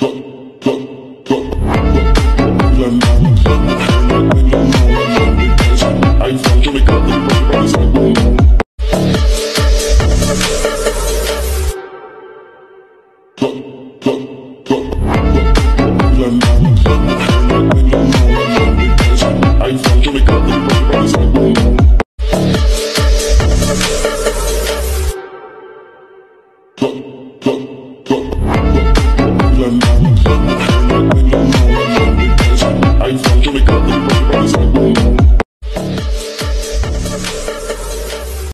Look, look, look, look, look, look, the look, we got